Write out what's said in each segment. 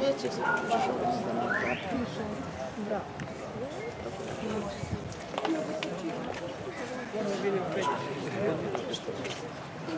Wiecie, co przyszło z tym,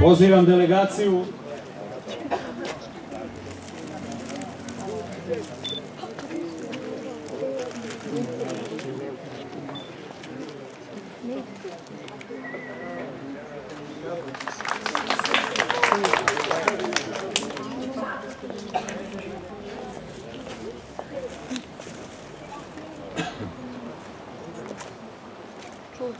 Pozivam delegaciju Tuh.